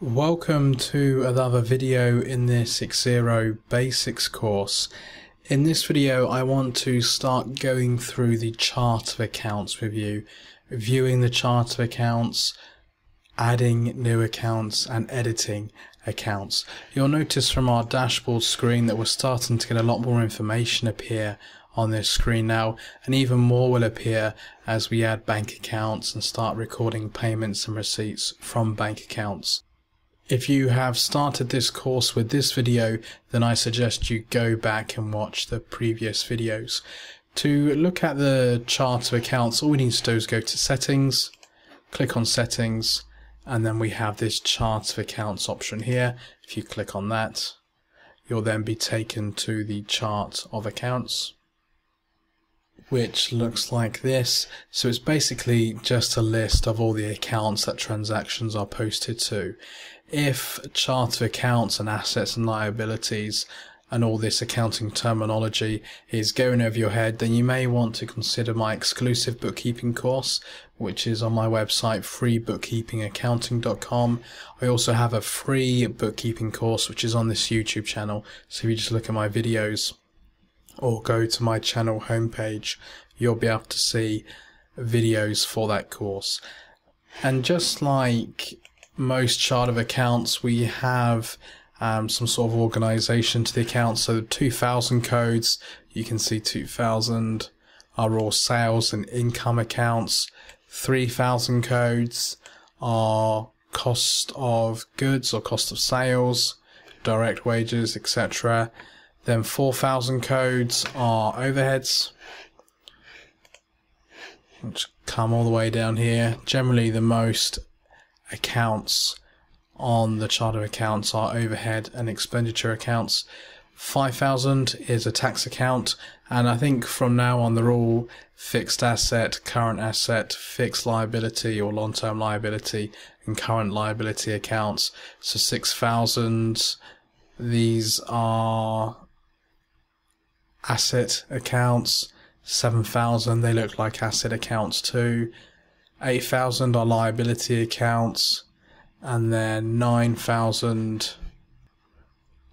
Welcome to another video in this Xero Basics course. In this video I want to start going through the chart of accounts with you, viewing the chart of accounts, adding new accounts and editing accounts. You'll notice from our dashboard screen that we're starting to get a lot more information appear on this screen now and even more will appear as we add bank accounts and start recording payments and receipts from bank accounts. If you have started this course with this video, then I suggest you go back and watch the previous videos. To look at the chart of accounts, all we need to do is go to settings, click on settings, and then we have this chart of accounts option here. If you click on that, you'll then be taken to the chart of accounts which looks like this. So it's basically just a list of all the accounts that transactions are posted to. If chart of accounts and assets and liabilities and all this accounting terminology is going over your head, then you may want to consider my exclusive bookkeeping course, which is on my website, freebookkeepingaccounting.com. I also have a free bookkeeping course, which is on this YouTube channel. So if you just look at my videos, or go to my channel homepage, you'll be able to see videos for that course. And just like most chart of accounts, we have um, some sort of organization to the account. So 2000 codes, you can see 2000 are all sales and income accounts. 3000 codes are cost of goods or cost of sales, direct wages, etc. Then 4,000 codes are overheads, which come all the way down here. Generally, the most accounts on the chart of accounts are overhead and expenditure accounts. 5,000 is a tax account, and I think from now on they're all fixed asset, current asset, fixed liability or long term liability, and current liability accounts. So 6,000, these are asset accounts. 7,000, they look like asset accounts too. 8,000 are liability accounts. And then 9,000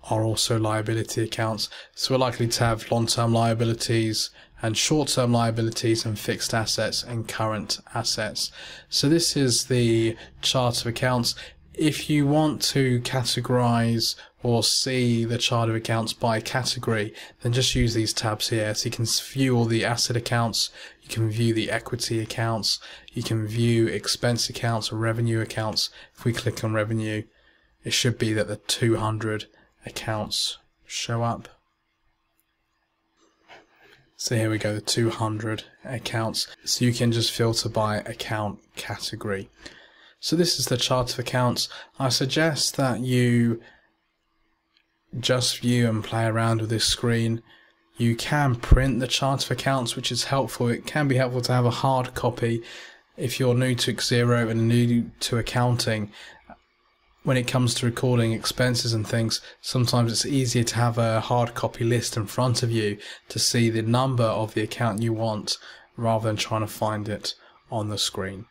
are also liability accounts. So we're likely to have long-term liabilities and short-term liabilities and fixed assets and current assets. So this is the chart of accounts if you want to categorize or see the chart of accounts by category, then just use these tabs here. So you can view all the asset accounts, you can view the equity accounts, you can view expense accounts or revenue accounts. If we click on revenue, it should be that the 200 accounts show up. So here we go, the 200 accounts. So you can just filter by account category. So this is the chart of accounts. I suggest that you just view and play around with this screen. You can print the chart of accounts, which is helpful. It can be helpful to have a hard copy if you're new to Xero and new to accounting. When it comes to recording expenses and things, sometimes it's easier to have a hard copy list in front of you to see the number of the account you want rather than trying to find it on the screen.